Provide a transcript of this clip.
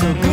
so good.